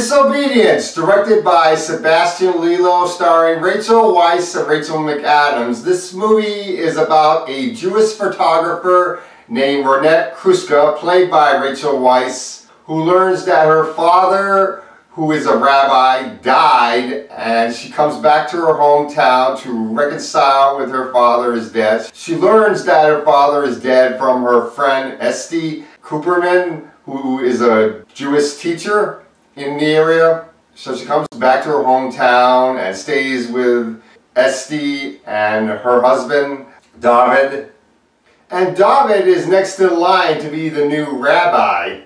Disobedience, directed by Sebastian Lelio, starring Rachel Weisz and Rachel McAdams. This movie is about a Jewish photographer named Ronette Kruska, played by Rachel Weisz, who learns that her father, who is a rabbi, died, and she comes back to her hometown to reconcile with her father's death. She learns that her father is dead from her friend Esti Kuperman, who is a Jewish teacher in the area. So she comes back to her hometown and stays with Esti and her husband, David. And David is next in line to be the new rabbi.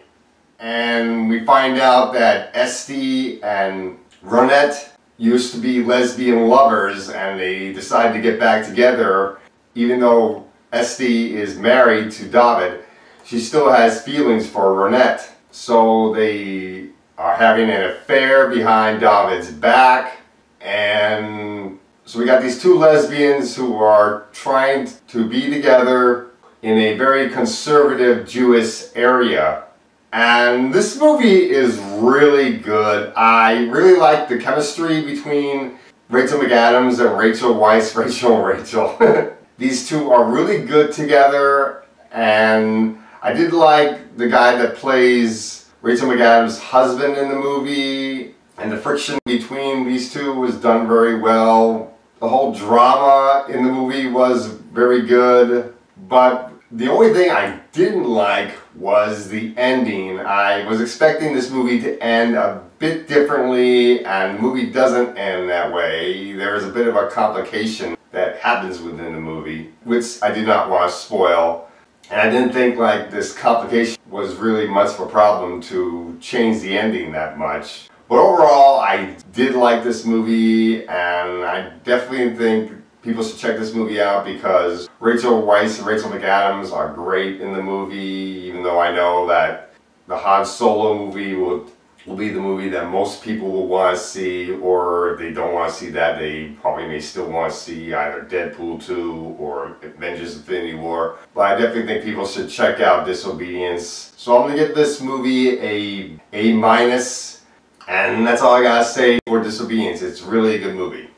And we find out that Esti and Ronette used to be lesbian lovers and they decide to get back together even though Esti is married to David she still has feelings for Ronette. So they are having an affair behind David's back. And so we got these two lesbians who are trying to be together in a very conservative Jewish area. And this movie is really good. I really like the chemistry between Rachel McAdams and Rachel Weisz, Rachel Rachel. These two are really good together and I did like the guy that plays Rachel McAdams' husband in the movie, and the friction between these two was done very well. The whole drama in the movie was very good, but the only thing I didn't like was the ending. I was expecting this movie to end a bit differently, and the movie doesn't end that way. There is a bit of a complication that happens within the movie, which I did not want to spoil. And I didn't think like this complication was really much of a problem to change the ending that much. But overall, I did like this movie and I definitely think people should check this movie out because Rachel Weisz and Rachel McAdams are great in the movie, even though I know that the Han Solo movie will will be the movie that most people will want to see, or if they don't want to see that, they probably may still want to see either Deadpool 2 or Avengers Infinity War. But I definitely think people should check out Disobedience. So I'm going to give this movie a A minus, and that's all I gotta say for Disobedience. It's really a good movie.